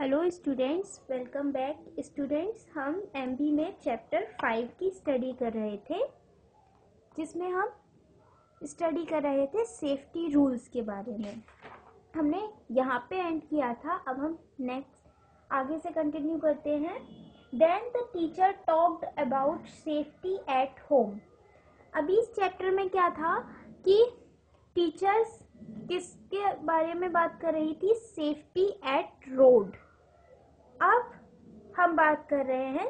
Hello students welcome back students हम एम में चैप्टर फाइव की स्टडी कर रहे थे, जिसमें हम स्टडी कर रहे थे सेफ्टी रूल्स के बारे में। हमने यहाँ पे एंड किया था, अब हम नेक्स्ट आगे से कंटिन्यू करते हैं। Then the teacher talked about safety at home अभी इस चैप्टर में क्या था कि टीचर्स किसके बारे में बात कर रही थी? सेफ्टी एट रोड अब हम बात कर रहे हैं।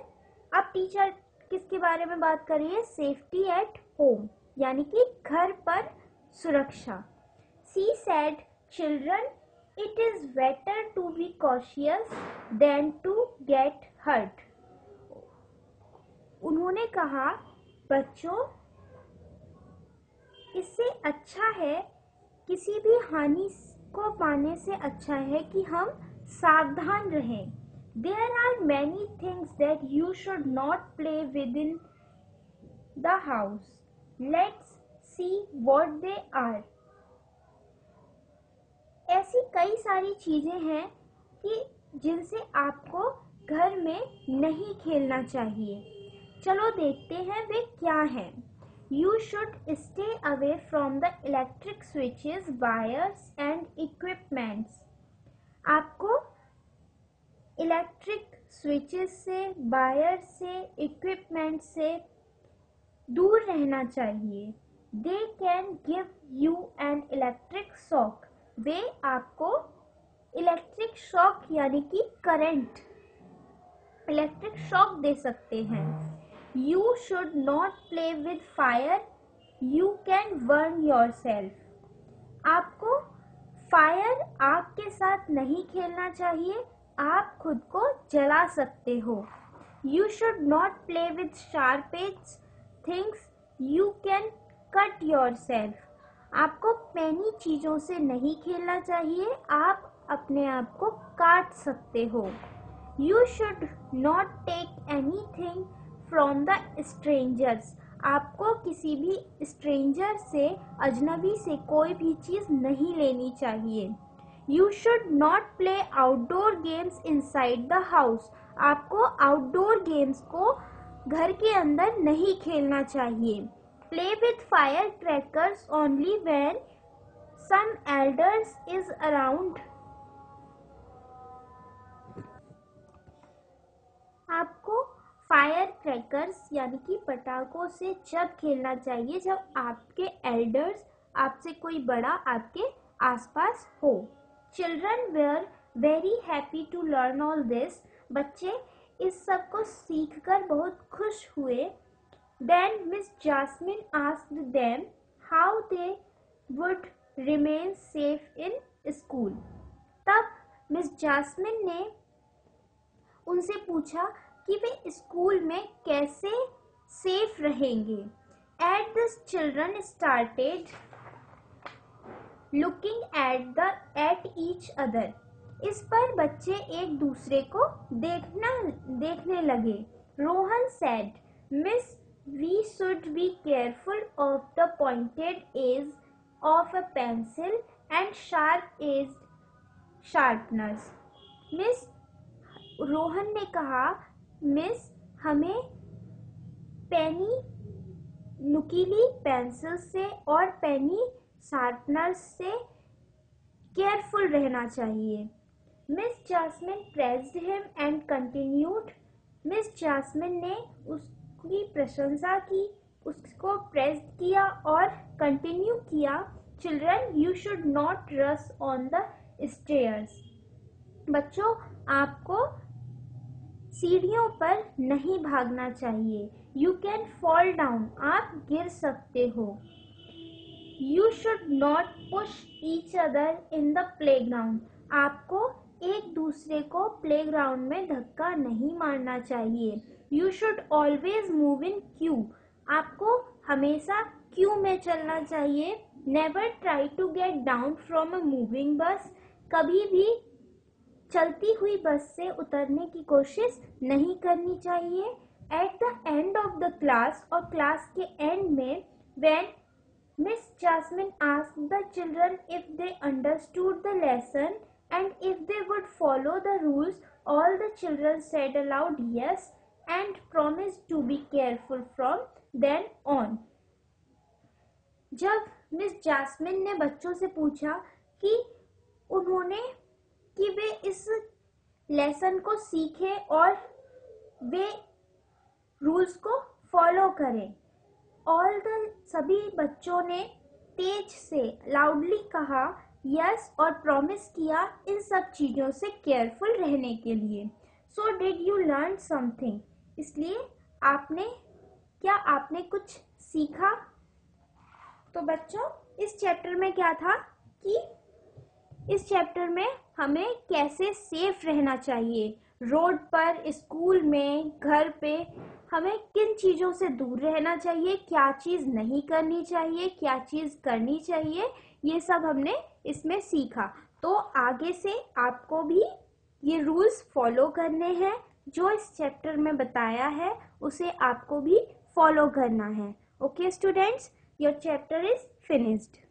अब टीचर किसके बारे में बात कर रही है? सेफ्टी एट होम यानी कि घर पर सुरक्षा। She said children it is better to be cautious than to get hurt उन्होंने कहा, बच्चों, इससे अच्छा है, किसी भी हानि को पाने से अच्छा है कि हम सावधान रहें। There are many things that you should not play within the house. Let's see what they are. ऐसी कई सारी चीज़ें हैं कि जिनसे आपको घर में नहीं खेलना चाहिए चलो देखते हैं वे क्या हैं you should stay away from the electric switches wires and equipments आपको इलेक्ट्रिक स्विचेस से, वायर से इक्विपमेंट से दूर रहना चाहिए। They can give you an electric shock वे आपको इलेक्ट्रिक शॉक यानी कि करंट इलेक्ट्रिक शॉक दे सकते हैं। You should not play with fire you can burn yourself आपको फायर आग के साथ नहीं खेलना चाहिए। आप खुद को जला सकते हो। You should not play with sharp edge things you can cut yourself आपको पैनी चीज़ों से नहीं खेलना चाहिए। आप अपने आप को काट सकते हो। You should not take anything from the strangers आपको किसी भी स्ट्रेंजर से, अजनबी से कोई भी चीज़ नहीं लेनी चाहिए। You should not play outdoor games inside the house आपको आउटडोर गेम्स को घर के अंदर नहीं खेलना चाहिए। Play with fire crackers only when some elders is around आपको फायर क्रैकर्स यानी कि पटाखों से जब खेलना चाहिए जब आपके एल्डर्स आपसे कोई बड़ा आपके आसपास हो। Children were very happy to learn all this बच्चे इस सबको सीख कर बहुत खुश हुए। Then miss Jasmine asked them how they would remain safe in school तब मिस जासमिन ने उनसे पूछा कि वे स्कूल में कैसे सेफ़ रहेंगे। At this children started looking at the at each other इस पर बच्चे एक दूसरे को देखना, देखने लगे। Rohan said miss we should be careful of the pointed edge of a pencil and sharp edge sharpeners miss Rohan ने कहा मिस हमें पेनी नुकीली पेंसिल से और पेनी शार्पनर से केयरफुल रहना चाहिए। Miss Jasmine praised him and continued. Miss Jasmine ने उसकी प्रशंसा की, उसको प्रेस किया और कंटिन्यू किया, children, you should not rush on the stairs. बच्चों, आपको सीढ़ियों पर नहीं भागना चाहिए। यू कैन फॉल डाउन, आप गिर सकते हो। You should not push each other in the playground आपको एक दूसरे को प्ले ग्राउंड में धक्का नहीं मारना चाहिए। You should always move in queue आपको हमेशा क्यू में चलना चाहिए। Never try to get down from a moving bus कभी भी चलती हुई बस से उतरने की कोशिश नहीं करनी चाहिए। At the end of the class और क्लास के एंड में when Miss Jasmine asked the children if they understood the lesson and if they would follow the rules, all the children said aloud yes and promised to be careful from then on. जब miss Jasmine ने बच्चों से पूछा कि उन्होंने कि वे इस lesson को सीखें और वे रूल्स को फॉलो करें ऑल द सभी बच्चों ने तेज से लाउडली कहा यस और प्रॉमिस किया इन सब चीज़ों से केयरफुल रहने के लिए। So did you learn something इसलिए आपने, क्या आपने कुछ सीखा? तो बच्चों, इस चैप्टर में क्या था कि इस चैप्टर में हमें कैसे सेफ़ रहना चाहिए? रोड पर, स्कूल में, घर पे, हमें किन चीज़ों से दूर रहना चाहिए, क्या चीज़ नहीं करनी चाहिए, क्या चीज़ करनी चाहिए, ये सब हमने इसमें सीखा। तो आगे से आपको भी ये रूल्स फॉलो करने हैं, जो इस चैप्टर में बताया है, उसे आपको भी फॉलो करना है। Okay students, your chapter is finished